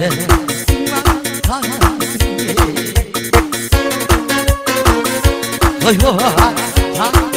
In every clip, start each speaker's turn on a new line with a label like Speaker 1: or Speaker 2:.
Speaker 1: Hai, hai, hai, hai.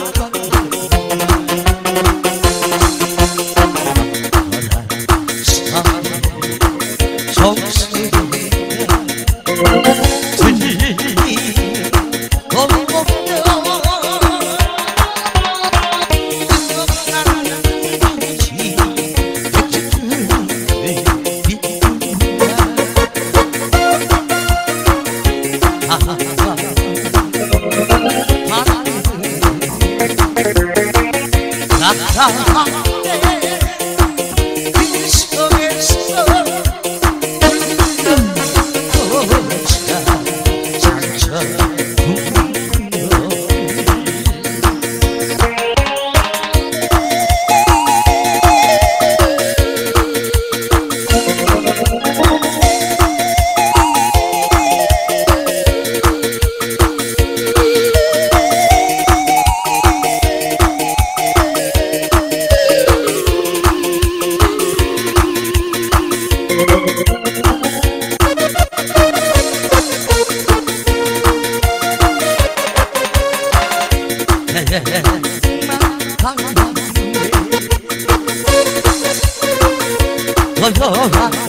Speaker 1: 算算。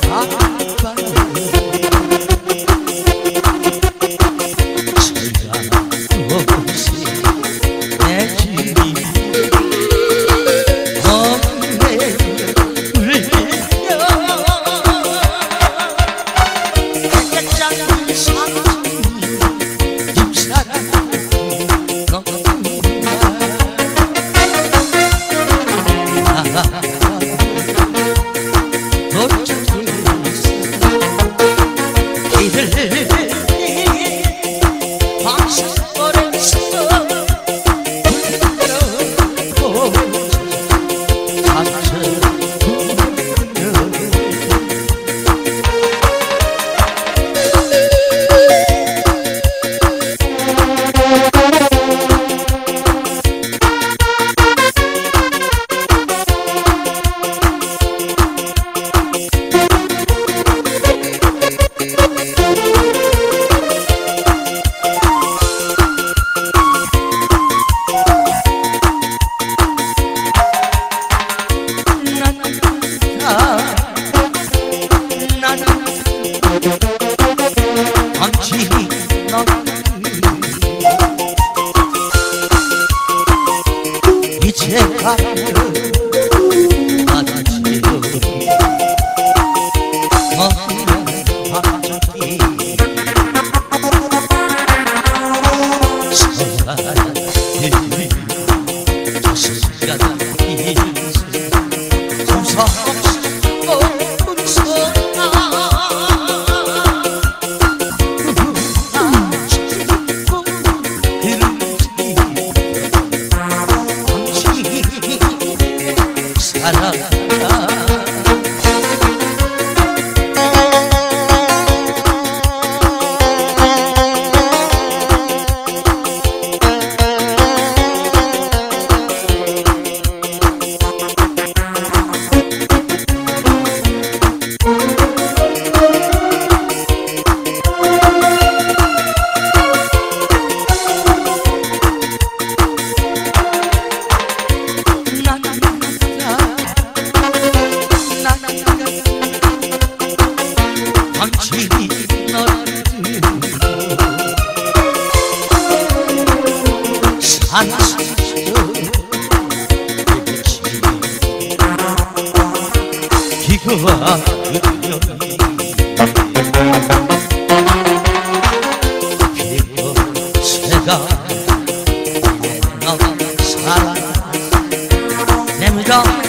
Speaker 1: Yo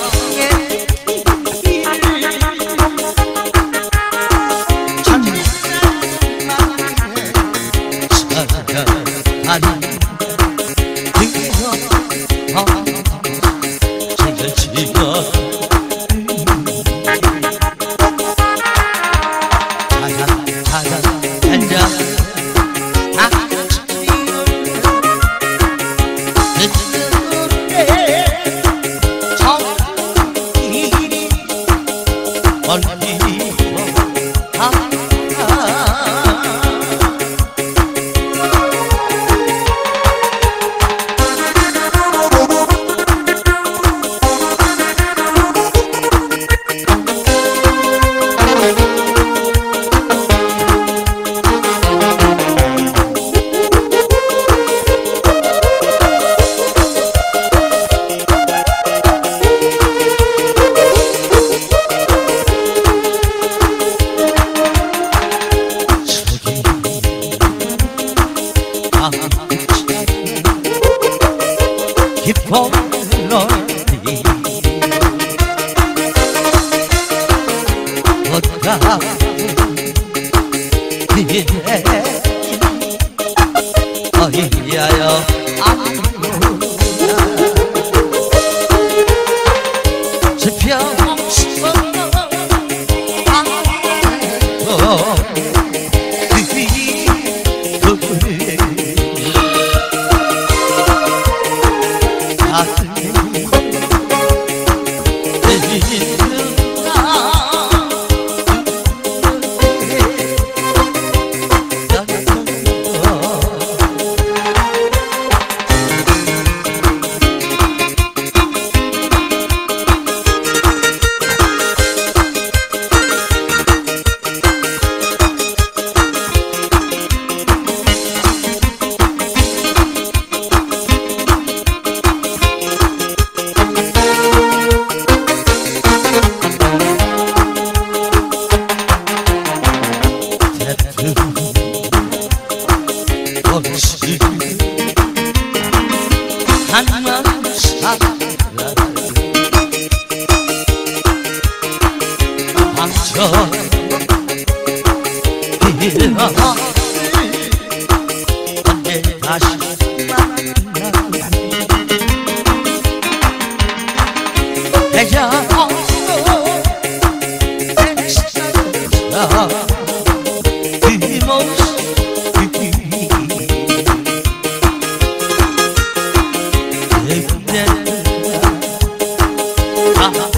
Speaker 1: yeah.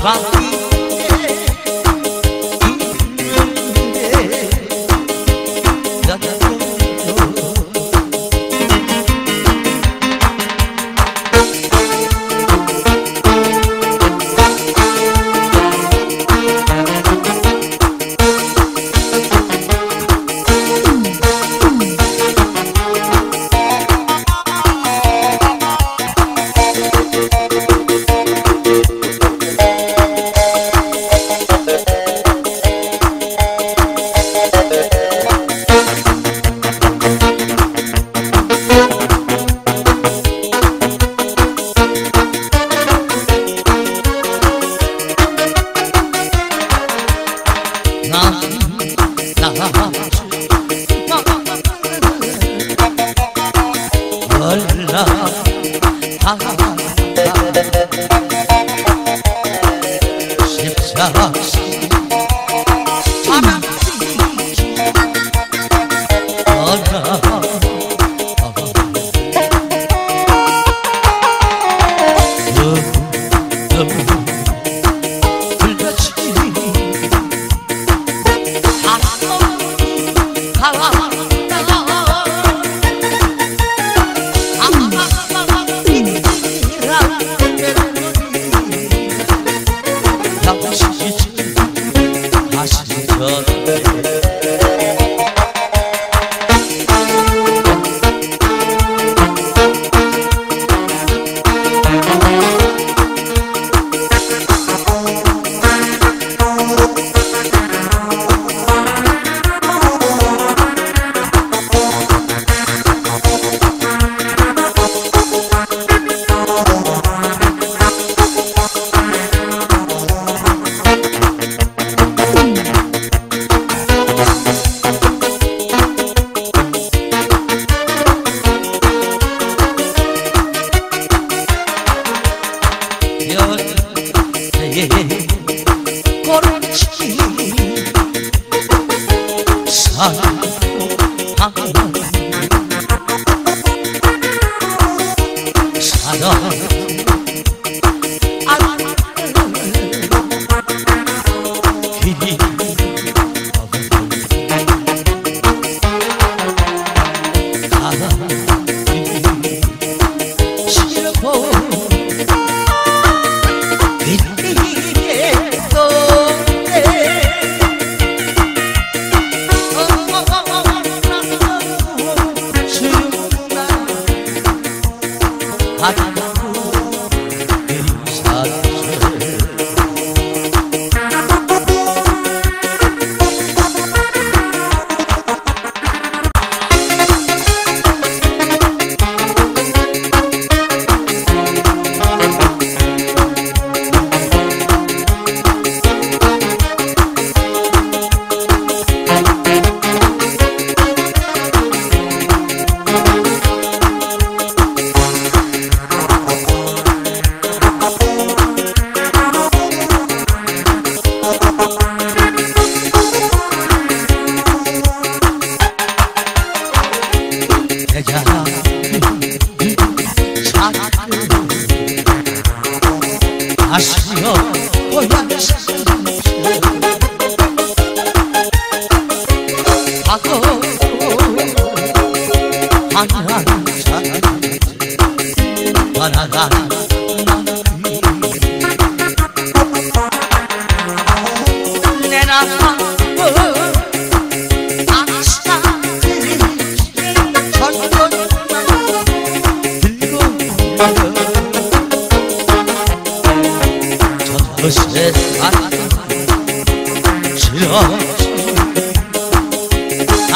Speaker 1: France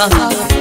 Speaker 1: Uh-huh.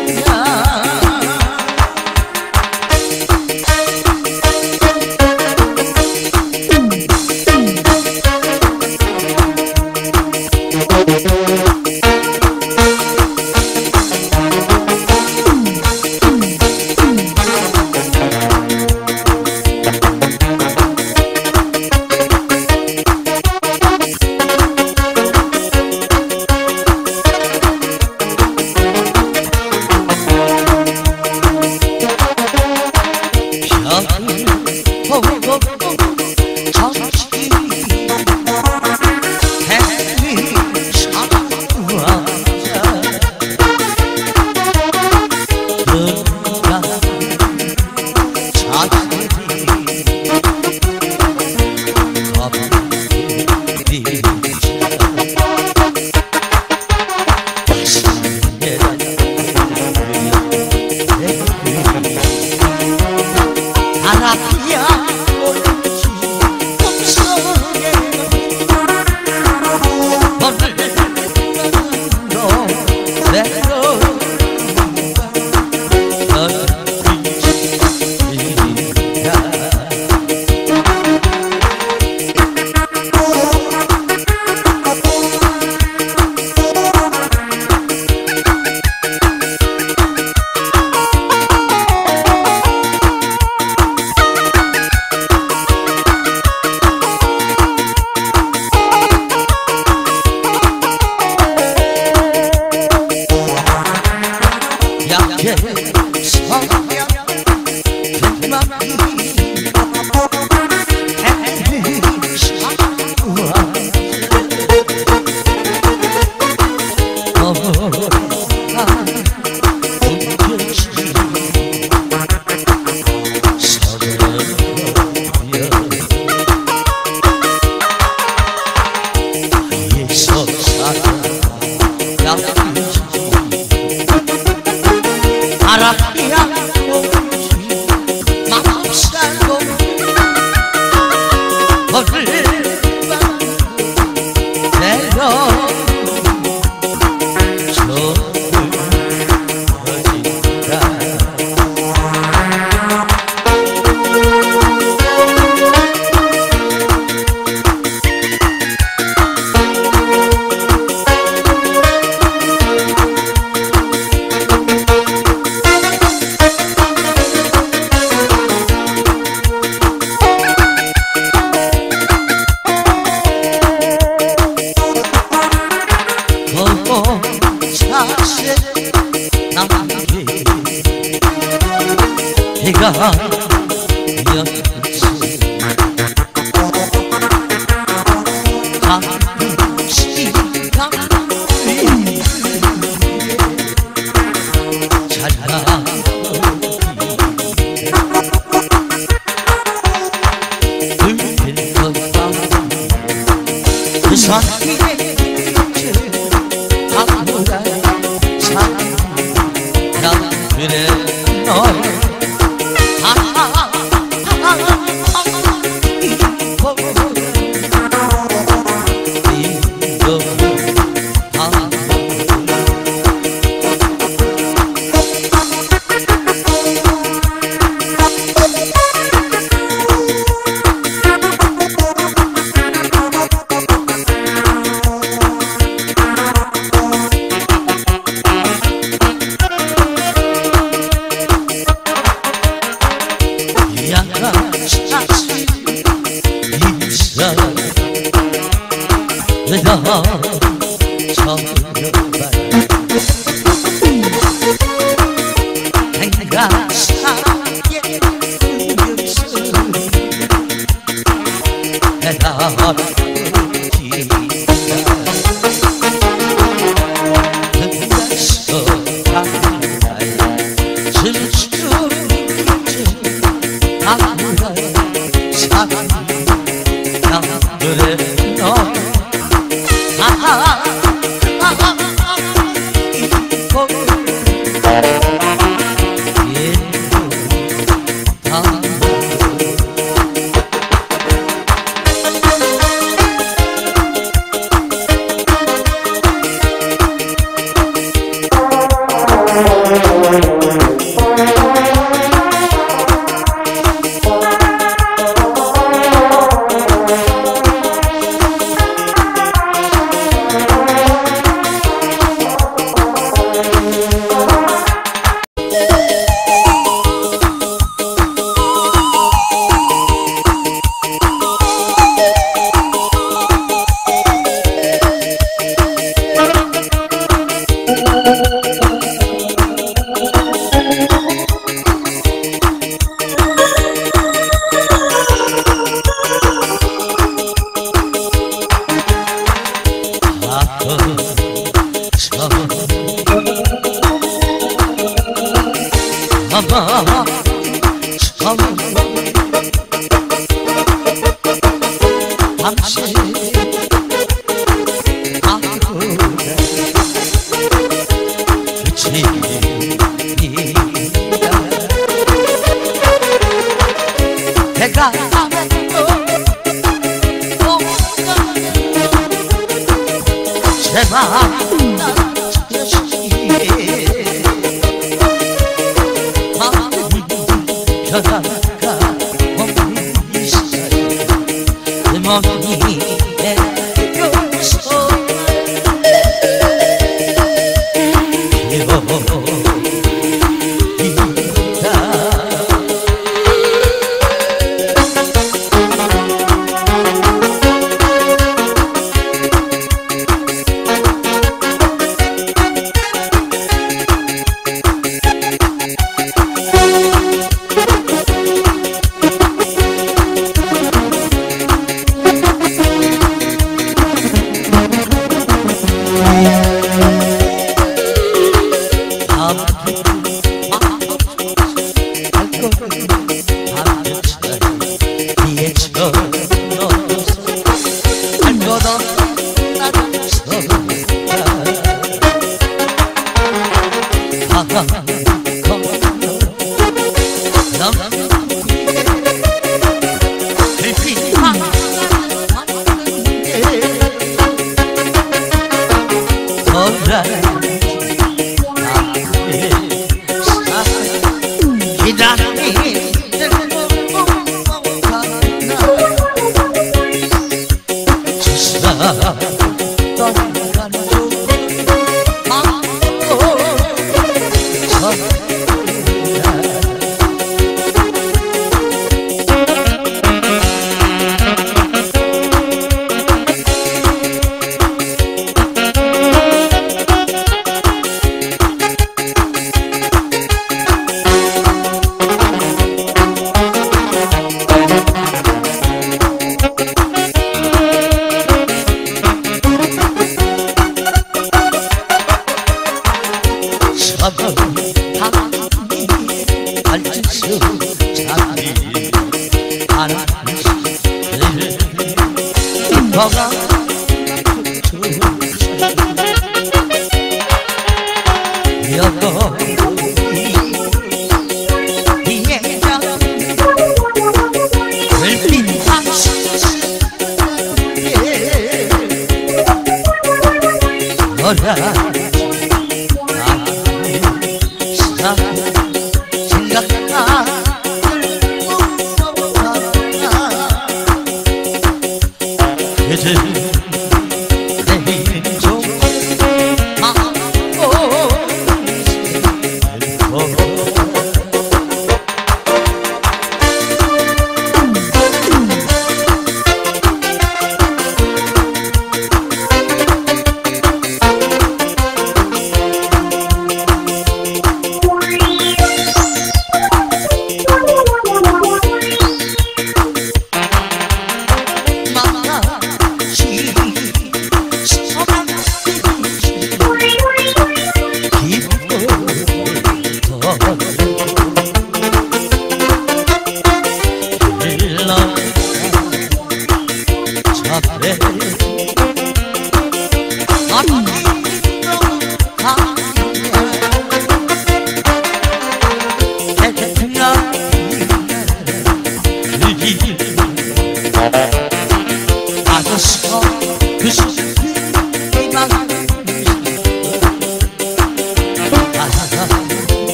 Speaker 1: நான் Kadamat function. Ajá.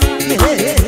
Speaker 1: Ei, ei, ei.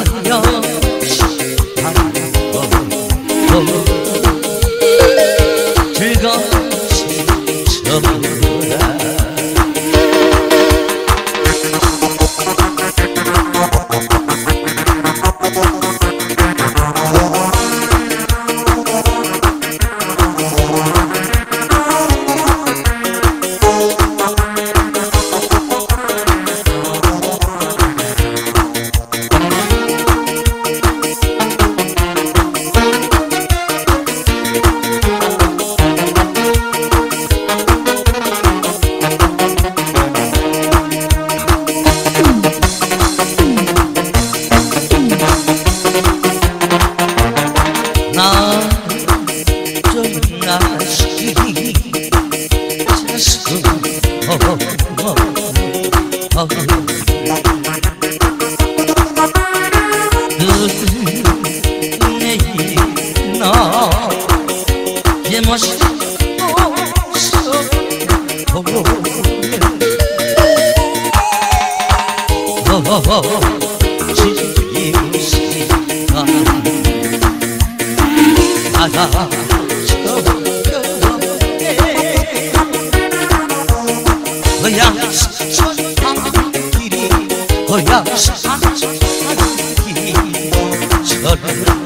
Speaker 1: 朋友。我要杀杀杀杀杀杀你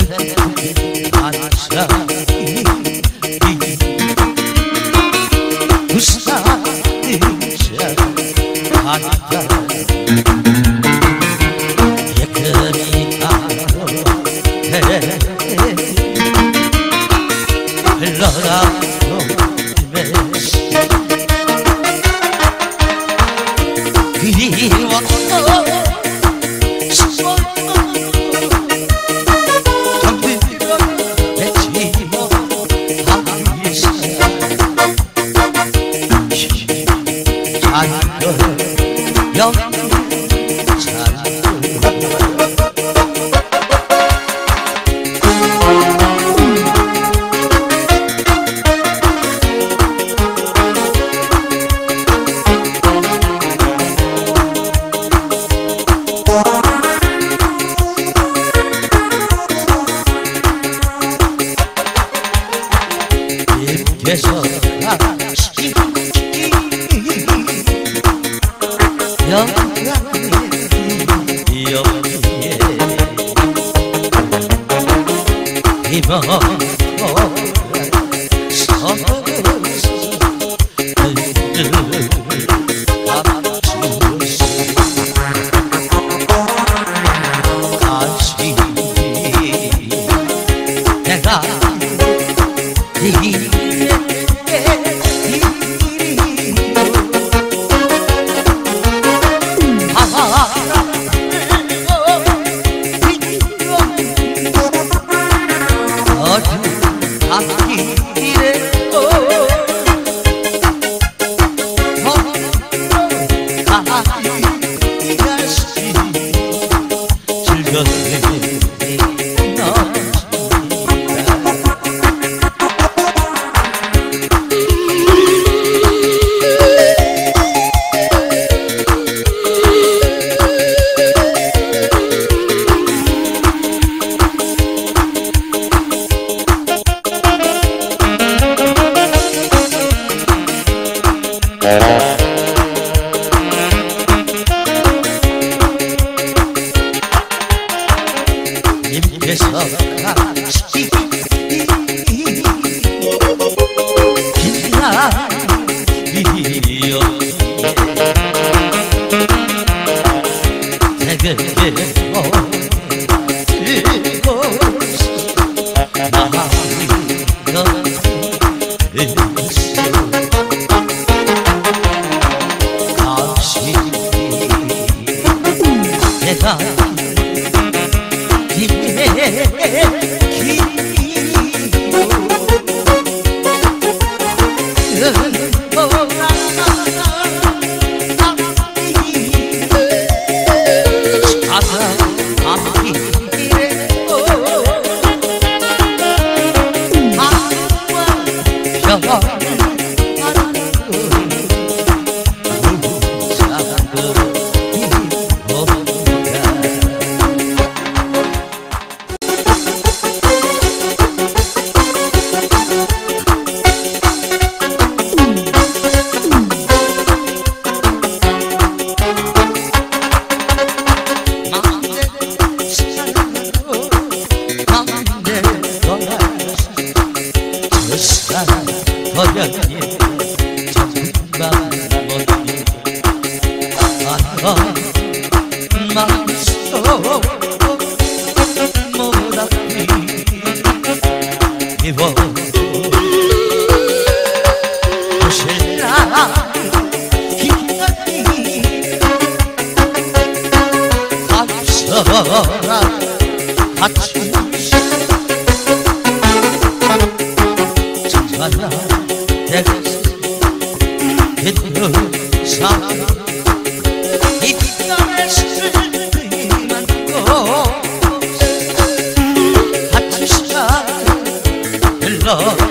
Speaker 1: güzel Aşka 가. 힘내 여사 이 뒷담을 쓸만 거 같은 시간 흘러